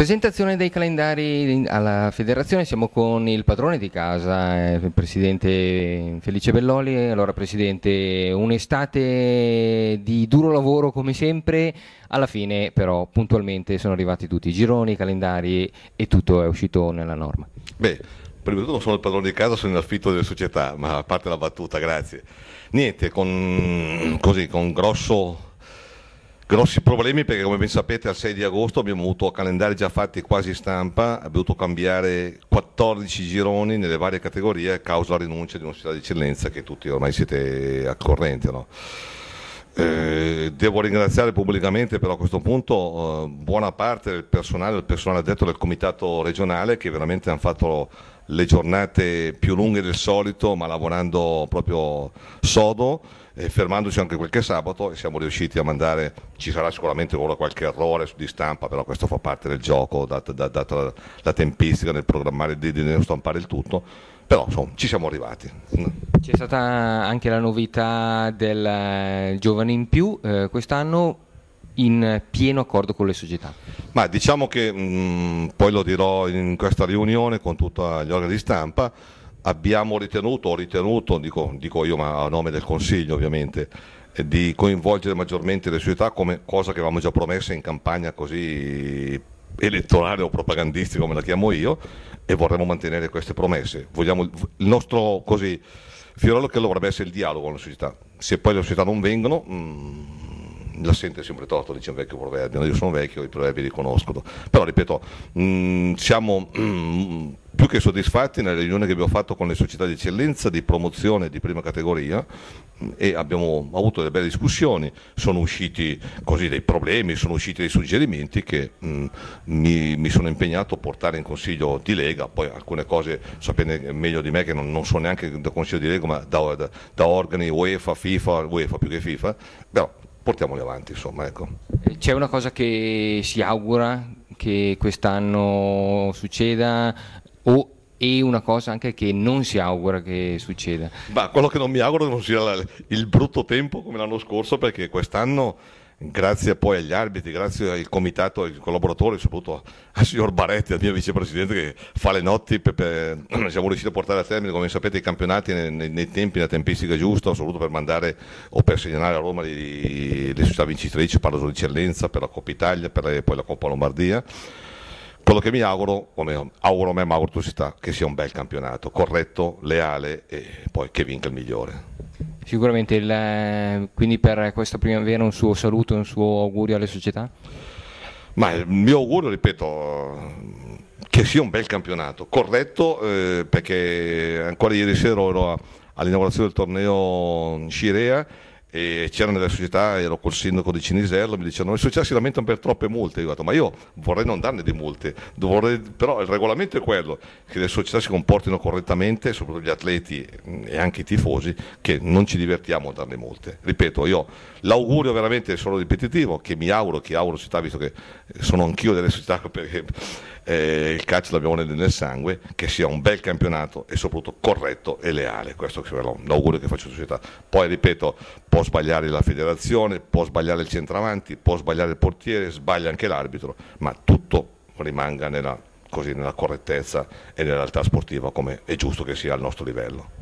Presentazione dei calendari alla federazione, siamo con il padrone di casa, il presidente Felice Belloli. Allora presidente, un'estate di duro lavoro come sempre, alla fine però puntualmente sono arrivati tutti i gironi, i calendari e tutto è uscito nella norma. Beh, prima di tutto non sono il padrone di casa, sono in affitto delle società, ma a parte la battuta, grazie. Niente, con, così, con grosso grossi problemi perché come ben sapete al 6 di agosto abbiamo avuto calendari già fatti quasi stampa, abbiamo dovuto cambiare 14 gironi nelle varie categorie a causa della rinuncia di società di eccellenza che tutti ormai siete al corrente. No? Eh, devo ringraziare pubblicamente però a questo punto eh, buona parte del personale, del personale addetto del comitato regionale che veramente hanno fatto le giornate più lunghe del solito ma lavorando proprio sodo e fermandoci anche qualche sabato e siamo riusciti a mandare, ci sarà sicuramente ora qualche errore di stampa, però questo fa parte del gioco, data, data la tempistica nel programmare di, di stampare il tutto, però insomma ci siamo arrivati. C'è stata anche la novità del eh, Giovane in più, eh, quest'anno in pieno accordo con le società. Ma diciamo che mh, mm, poi lo dirò in questa riunione con tutti gli organi di stampa, abbiamo ritenuto, ho ritenuto, dico, dico, io ma a nome del Consiglio ovviamente, eh, di coinvolgere maggiormente le società come cosa che avevamo già promesso in campagna così elettorale o propagandistica come la chiamo io e vorremmo mantenere queste promesse. Vogliamo, il nostro così, fiorello che dovrebbe essere il dialogo con le società. Se poi le società non vengono... Mh, la sente sempre torto, dice un vecchio proverbio, io sono vecchio, i proverbi li conoscono, però ripeto, mh, siamo mh, più che soddisfatti nelle riunioni che abbiamo fatto con le società di eccellenza, di promozione di prima categoria e abbiamo avuto delle belle discussioni, sono usciti così dei problemi, sono usciti dei suggerimenti che mi, mi, sono impegnato a portare in consiglio di Lega, poi alcune cose sapete meglio di me che non, non sono neanche da consiglio di Lega ma da, da, da organi UEFA, FIFA, UEFA più che FIFA, però portiamoli avanti insomma ecco. C'è una cosa che si augura che quest'anno succeda o e una cosa anche che non si augura che succeda. Ma quello che non mi auguro è che non sia il brutto tempo come l'anno scorso perché quest'anno grazie poi agli arbitri, grazie al comitato, ai collaboratori, soprattutto al signor Baretti, al mio vicepresidente che fa le notti, per, per, siamo riusciti a portare a termine, come sapete, i campionati nei, nei, nei tempi, nella tempistica giusta, soprattutto per mandare o per segnalare a Roma le società vincitrici, parlo di eccellenza, per la Coppa Italia, per la, poi la Coppa Lombardia. Quello che mi auguro, come auguro a me, ma auguro a tutti, che sia un bel campionato, corretto, leale e poi che vinca il migliore. Sicuramente, il, quindi per questa primavera un suo saluto un suo augurio alle società? Ma il mio augurio, ripeto, che sia un bel campionato, corretto eh, perché ancora ieri sera ero all'inaugurazione del torneo Scirea e c'erano delle società, ero col sindaco di Cinisello, mi dicevano le società si lamentano per troppe multe, io ho detto ma io vorrei non darne di multe, vorrei, però il regolamento è quello, che le società si comportino correttamente, soprattutto gli atleti e anche i tifosi, che non ci divertiamo a darne multe. Ripeto, io l'augurio veramente è solo ripetitivo, che mi auguro, che auguro società, visto che sono anch'io delle società perché eh, il calcio l'abbiamo nel, nel, sangue, che sia un bel campionato e soprattutto corretto e leale, questo è l'augurio che faccio alla società. Poi ripeto, può sbagliare la federazione, può sbagliare il centravanti, può sbagliare il portiere, sbaglia anche l'arbitro, ma tutto rimanga nella, così, nella correttezza e nella realtà sportiva come è giusto che sia al nostro livello.